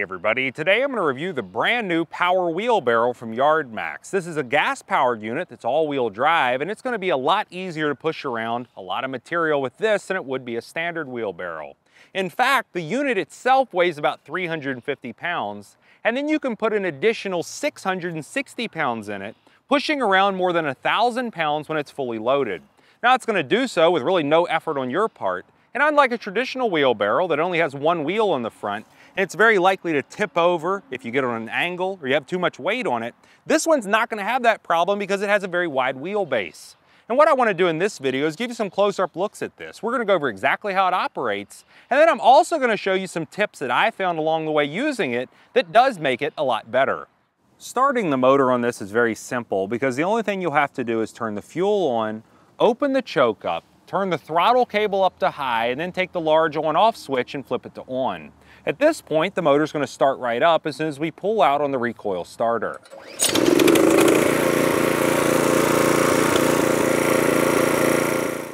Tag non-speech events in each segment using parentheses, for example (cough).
Everybody, today I'm going to review the brand new power wheelbarrow from YardMax. This is a gas powered unit that's all wheel drive and it's going to be a lot easier to push around a lot of material with this than it would be a standard wheelbarrow. In fact, the unit itself weighs about 350 pounds and then you can put an additional 660 pounds in it, pushing around more than a thousand pounds when it's fully loaded. Now it's going to do so with really no effort on your part and unlike a traditional wheelbarrow that only has one wheel on the front, and it's very likely to tip over if you get on an angle or you have too much weight on it. This one's not gonna have that problem because it has a very wide wheelbase. And what I wanna do in this video is give you some close-up looks at this. We're gonna go over exactly how it operates, and then I'm also gonna show you some tips that I found along the way using it that does make it a lot better. Starting the motor on this is very simple because the only thing you'll have to do is turn the fuel on, open the choke up, turn the throttle cable up to high, and then take the large on-off switch and flip it to on. At this point, the motor's gonna start right up as soon as we pull out on the recoil starter.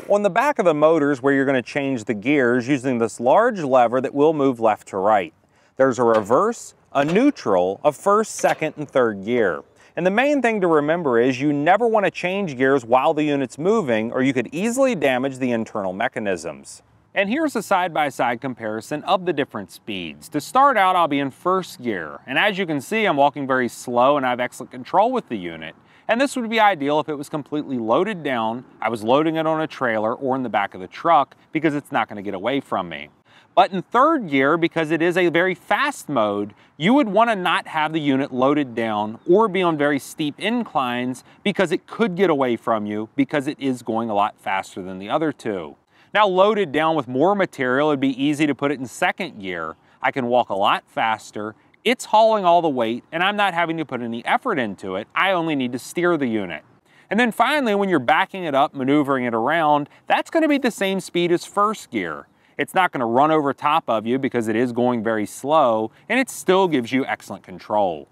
On the back of the motor is where you're gonna change the gears using this large lever that will move left to right. There's a reverse, a neutral, a first, second, and third gear. And the main thing to remember is you never want to change gears while the unit's moving or you could easily damage the internal mechanisms. And here's a side-by-side -side comparison of the different speeds. To start out, I'll be in first gear. And as you can see, I'm walking very slow and I have excellent control with the unit. And this would be ideal if it was completely loaded down, I was loading it on a trailer or in the back of the truck because it's not gonna get away from me. But in third gear, because it is a very fast mode, you would want to not have the unit loaded down or be on very steep inclines because it could get away from you because it is going a lot faster than the other two. Now loaded down with more material, it'd be easy to put it in second gear. I can walk a lot faster. It's hauling all the weight and I'm not having to put any effort into it. I only need to steer the unit. And then finally, when you're backing it up, maneuvering it around, that's gonna be the same speed as first gear. It's not gonna run over top of you because it is going very slow and it still gives you excellent control.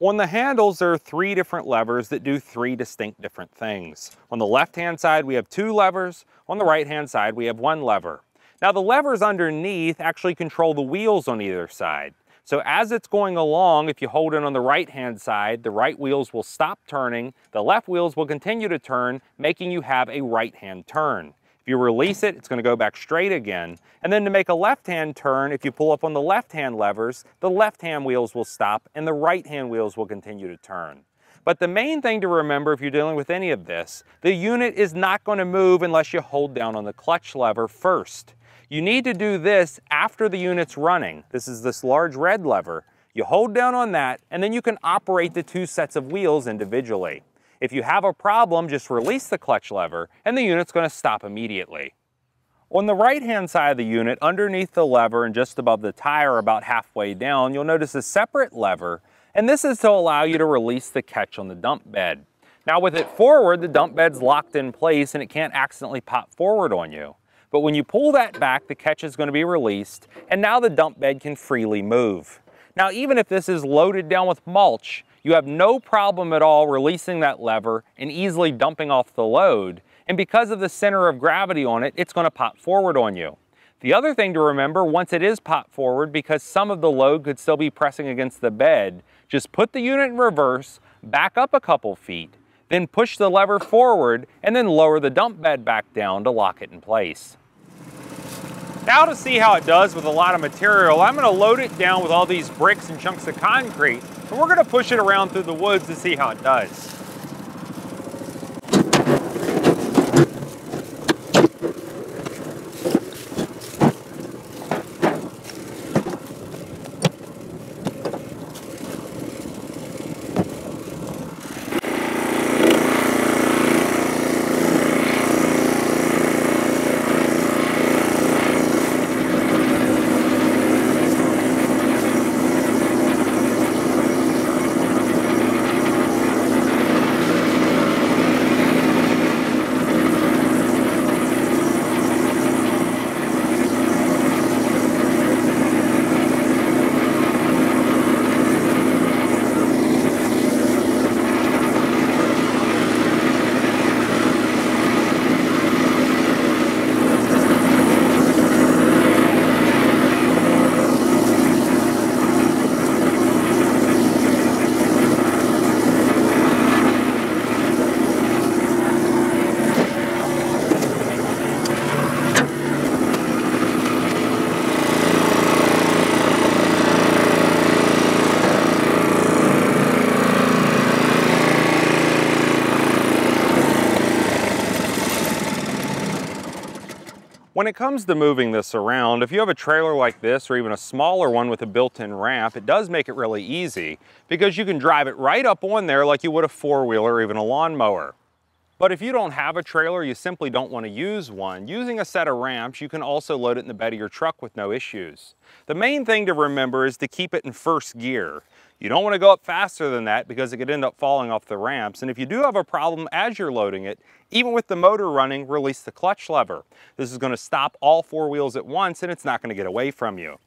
On the handles, there are three different levers that do three distinct different things. On the left-hand side, we have two levers. On the right-hand side, we have one lever. Now the levers underneath actually control the wheels on either side. So as it's going along, if you hold it on the right-hand side, the right wheels will stop turning, the left wheels will continue to turn, making you have a right-hand turn. If you release it, it's gonna go back straight again. And then to make a left-hand turn, if you pull up on the left-hand levers, the left-hand wheels will stop and the right-hand wheels will continue to turn. But the main thing to remember if you're dealing with any of this, the unit is not gonna move unless you hold down on the clutch lever first. You need to do this after the unit's running. This is this large red lever. You hold down on that, and then you can operate the two sets of wheels individually. If you have a problem, just release the clutch lever and the unit's gonna stop immediately. On the right-hand side of the unit, underneath the lever and just above the tire about halfway down, you'll notice a separate lever, and this is to allow you to release the catch on the dump bed. Now with it forward, the dump bed's locked in place and it can't accidentally pop forward on you. But when you pull that back, the catch is gonna be released, and now the dump bed can freely move. Now even if this is loaded down with mulch, you have no problem at all releasing that lever and easily dumping off the load. And because of the center of gravity on it, it's gonna pop forward on you. The other thing to remember, once it is popped forward, because some of the load could still be pressing against the bed, just put the unit in reverse, back up a couple feet, then push the lever forward, and then lower the dump bed back down to lock it in place. Now to see how it does with a lot of material, I'm gonna load it down with all these bricks and chunks of concrete, and we're gonna push it around through the woods to see how it does. When it comes to moving this around, if you have a trailer like this or even a smaller one with a built-in ramp, it does make it really easy because you can drive it right up on there like you would a four-wheeler or even a lawnmower. But if you don't have a trailer, you simply don't want to use one, using a set of ramps, you can also load it in the bed of your truck with no issues. The main thing to remember is to keep it in first gear. You don't want to go up faster than that because it could end up falling off the ramps. And if you do have a problem as you're loading it, even with the motor running, release the clutch lever. This is going to stop all four wheels at once and it's not going to get away from you.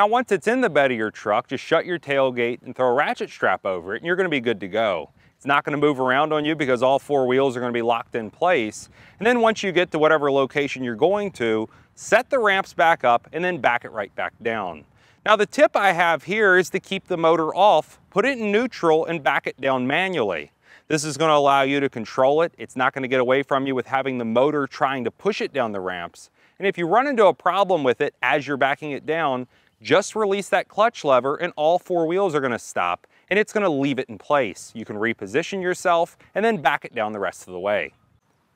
Now once it's in the bed of your truck, just shut your tailgate and throw a ratchet strap over it and you're gonna be good to go. It's not gonna move around on you because all four wheels are gonna be locked in place. And then once you get to whatever location you're going to, set the ramps back up and then back it right back down. Now the tip I have here is to keep the motor off, put it in neutral and back it down manually. This is gonna allow you to control it. It's not gonna get away from you with having the motor trying to push it down the ramps. And if you run into a problem with it as you're backing it down, just release that clutch lever and all four wheels are gonna stop and it's gonna leave it in place. You can reposition yourself and then back it down the rest of the way.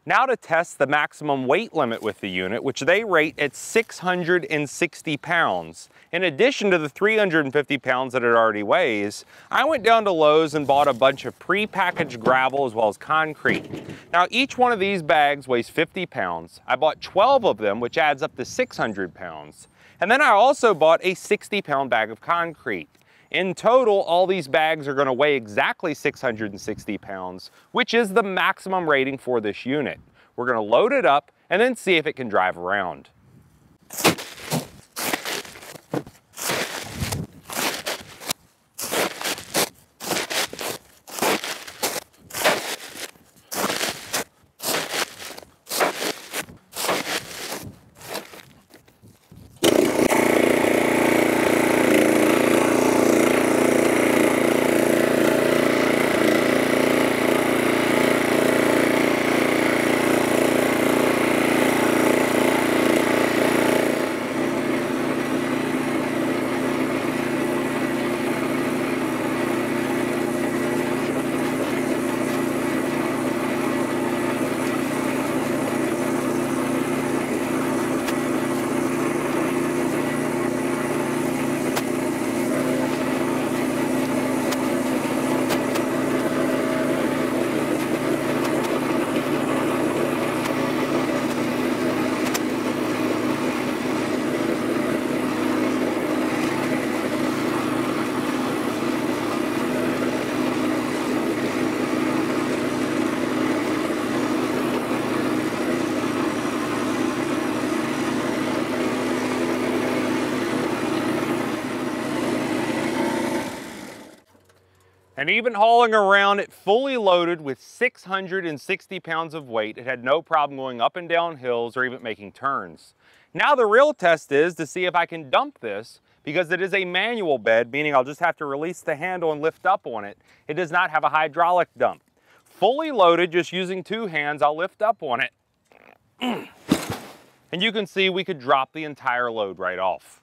Now to test the maximum weight limit with the unit, which they rate at 660 pounds. In addition to the 350 pounds that it already weighs, I went down to Lowe's and bought a bunch of pre-packaged gravel as well as concrete. Now each one of these bags weighs 50 pounds. I bought 12 of them, which adds up to 600 pounds. And then I also bought a 60 pound bag of concrete. In total, all these bags are gonna weigh exactly 660 pounds, which is the maximum rating for this unit. We're gonna load it up and then see if it can drive around. And even hauling around it fully loaded with 660 pounds of weight, it had no problem going up and down hills or even making turns. Now the real test is to see if I can dump this because it is a manual bed, meaning I'll just have to release the handle and lift up on it. It does not have a hydraulic dump. Fully loaded, just using two hands, I'll lift up on it. (clears throat) and you can see we could drop the entire load right off.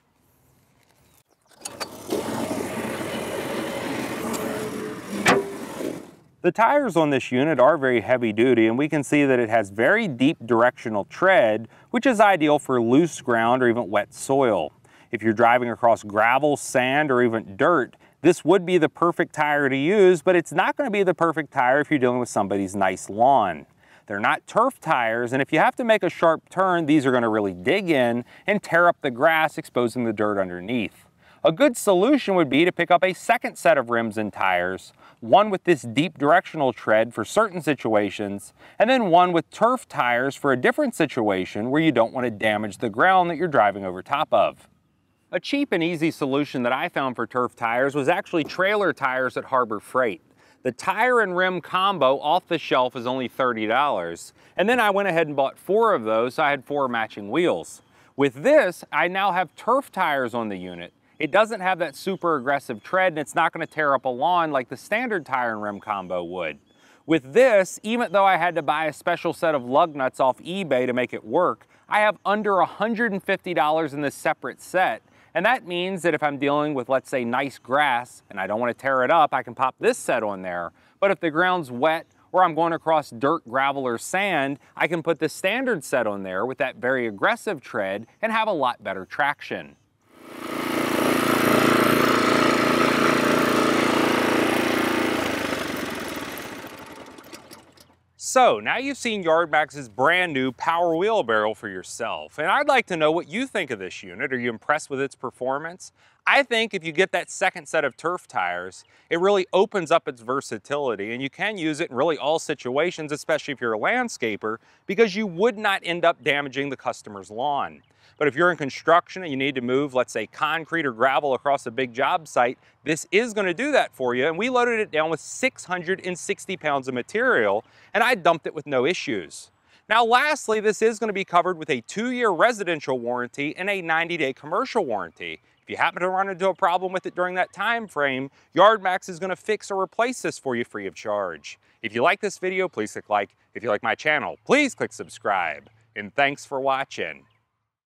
The tires on this unit are very heavy duty and we can see that it has very deep directional tread, which is ideal for loose ground or even wet soil. If you're driving across gravel, sand, or even dirt, this would be the perfect tire to use, but it's not gonna be the perfect tire if you're dealing with somebody's nice lawn. They're not turf tires, and if you have to make a sharp turn, these are gonna really dig in and tear up the grass, exposing the dirt underneath. A good solution would be to pick up a second set of rims and tires, one with this deep directional tread for certain situations, and then one with turf tires for a different situation where you don't want to damage the ground that you're driving over top of. A cheap and easy solution that I found for turf tires was actually trailer tires at Harbor Freight. The tire and rim combo off the shelf is only $30. And then I went ahead and bought four of those, so I had four matching wheels. With this, I now have turf tires on the unit, it doesn't have that super aggressive tread and it's not gonna tear up a lawn like the standard tire and rim combo would. With this, even though I had to buy a special set of lug nuts off eBay to make it work, I have under $150 in this separate set. And that means that if I'm dealing with, let's say, nice grass and I don't want to tear it up, I can pop this set on there. But if the ground's wet or I'm going across dirt, gravel, or sand, I can put the standard set on there with that very aggressive tread and have a lot better traction. So now you've seen YardMax's brand new power wheelbarrow for yourself, and I'd like to know what you think of this unit. Are you impressed with its performance? I think if you get that second set of turf tires, it really opens up its versatility and you can use it in really all situations, especially if you're a landscaper, because you would not end up damaging the customer's lawn. But if you're in construction and you need to move, let's say concrete or gravel across a big job site, this is gonna do that for you. And we loaded it down with 660 pounds of material and I dumped it with no issues. Now lastly, this is gonna be covered with a two-year residential warranty and a 90-day commercial warranty. If you happen to run into a problem with it during that time frame, YardMax is gonna fix or replace this for you free of charge. If you like this video, please click like. If you like my channel, please click subscribe. And thanks for watching.